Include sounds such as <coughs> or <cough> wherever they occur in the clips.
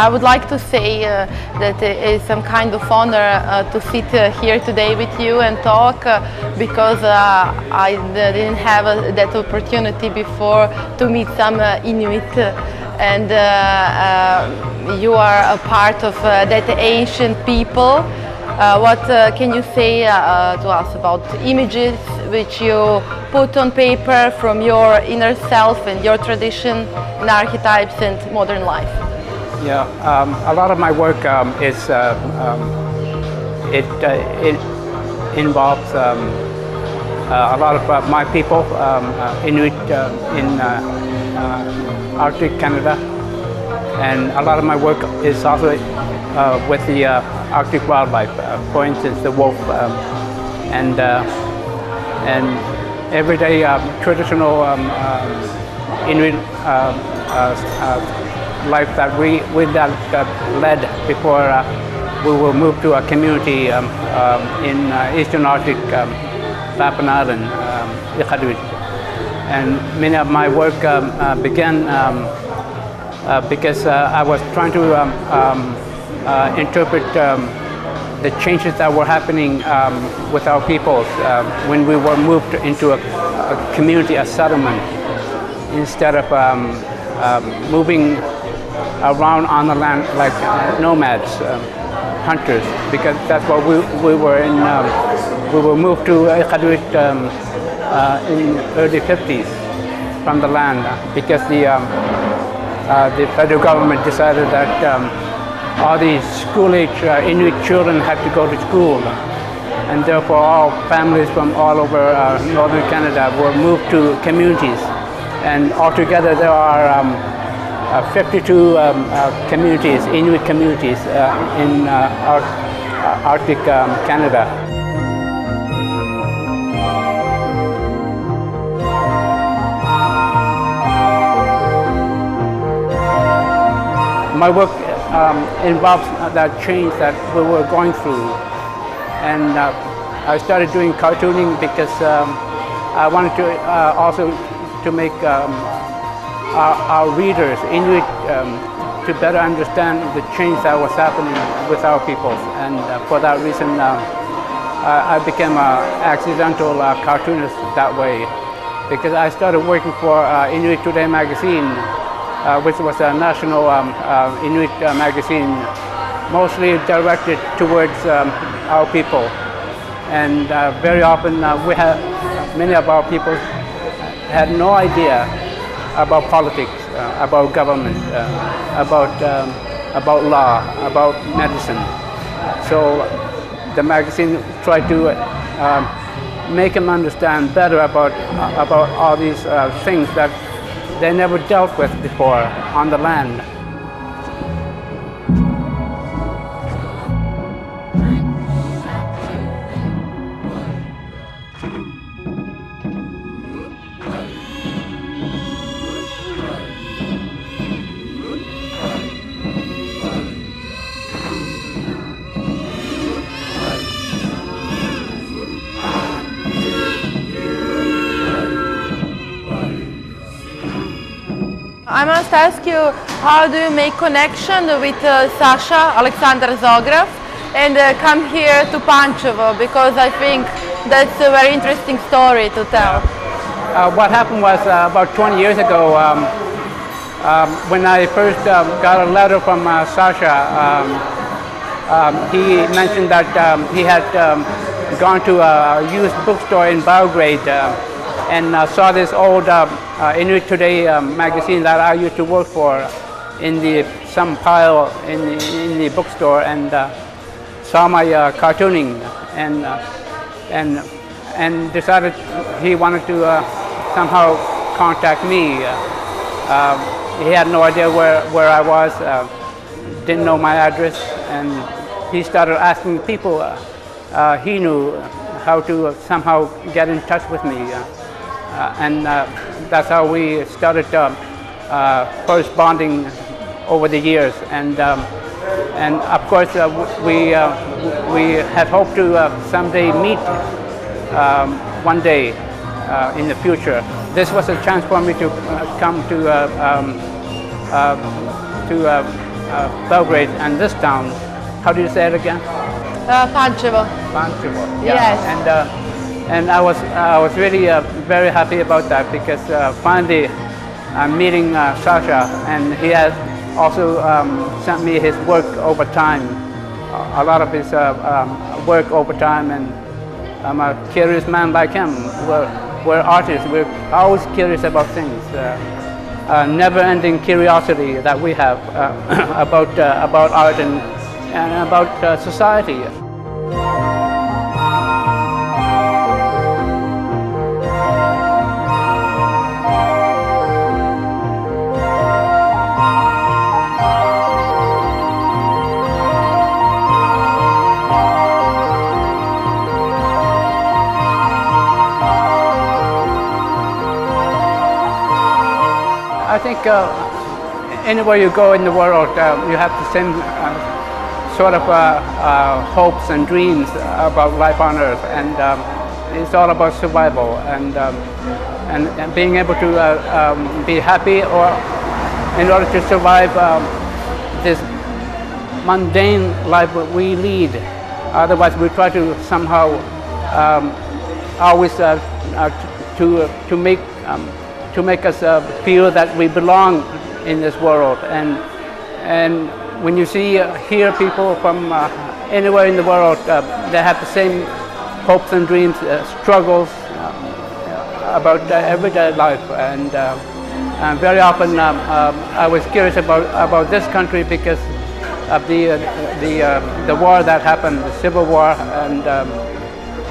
I would like to say uh, that it is some kind of honor uh, to sit uh, here today with you and talk uh, because uh, I didn't have uh, that opportunity before to meet some Inuit and you are a part of that ancient people. what can you say to us about images which you put on paper from your inner self and your tradition and archetypes and modern life? Yeah, um, a lot of my work um, is uh, um, it uh, it involves um, uh, a lot of uh, my people, um, uh, Inuit uh, in Arctic Canada, and a lot of my work is also with the Arctic wildlife. for instance, the wolf, um, and and everyday traditional Inuit life that we, we that, led before uh, we will move to a community um, um, in uh, Eastern Arctic, um, Baffin Island, um. And many of my work um, uh, began um, uh, because uh, I was trying to uh, interpret the changes that were happening with our peoples when we were moved into a, a community, a settlement, instead of moving around on the land like uh, nomads, um, hunters, because that's what we, we were in. Um, we were moved to Iqaluit um, uh, in early 50s from the land because the, um, uh, the federal government decided that um, all these school-age uh, Inuit children had to go to school and therefore all families from all over uh, northern Canada were moved to communities and altogether there are 52 um, uh, communities, Inuit communities uh, in Arctic um, Canada. My work um, involves that change that we were going through. And uh, I started doing cartooning because um, I wanted to uh, also to make um, our, our readers, Inuit, um, to better understand the change that was happening with our peoples. And uh, for that reason, uh, I became an accidental uh, cartoonist that way because I started working for uh, Inuit Today magazine, uh, which was a national um, uh, Inuit magazine, mostly directed towards um, our people. And very often we have, many of our people had no idea about politics, uh, about government, uh, about, um, about law, about medicine. So the magazine tried to um, make them understand better about, about all these uh, things that they never dealt with before on the land. I must ask you, how do you make connection with uh, Sasha, Alexander Zograf? and uh, come here to Pančevo because I think that's a very interesting story to tell. Uh, what happened was uh, about 20 years ago, um, um, when I first um, got a letter from uh, Sasha, um, um, he mentioned that um, he had gone to a used bookstore in Belgrade uh, and uh, saw this old uh, uh, Inuit Today um, magazine that I used to work for in the some pile in the, in the bookstore and uh, saw my uh, cartooning and uh, and and decided he wanted to somehow contact me. Um, he had no idea where, where I was, didn't know my address, and he started asking people he knew how to somehow get in touch with me. Uh, and uh, that's how we started um, uh, corresponding over the years. And, um, and of course, uh, we, uh, we had hoped to uh, someday meet um, one day uh, in the future. This was a chance for me to uh, come to, uh, um, uh, to uh, uh, Belgrade and this town. How do you say it again? Uh, Pančevo. Pančevo. Yes. And uh, and I was I was really uh, very happy about that because uh, finally I'm meeting uh, Sasha and he has also um, sent me his work over time, a lot of his um, work over time and I'm a curious man like him. We're, we're artists. We're always curious about things. Uh, never-ending curiosity that we have uh, <coughs> about uh, about art and and about society. Think uh, anywhere you go in the world, uh, you have the same uh, sort of uh, uh, hopes and dreams about life on Earth, and um, it's all about survival and um, and, and being able to uh, um, be happy, or in order to survive um, this mundane life we lead. Otherwise, we try to somehow um, always to to make um, to make us uh, feel that we belong in this world. And and when you see uh, hear people from uh, anywhere in the world, uh, they have the same hopes and dreams, uh, struggles uh, about everyday life. And uh, very often um, I was curious about about this country because of the the the war that happened, the civil war, and. Um,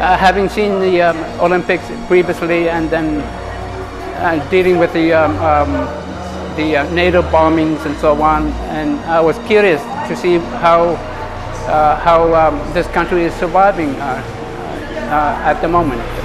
having seen the um, Olympics previously and then uh, dealing with the um, um, the uh, NATO bombings and so on, and I was curious to see how uh, how um, this country is surviving uh, uh, at the moment.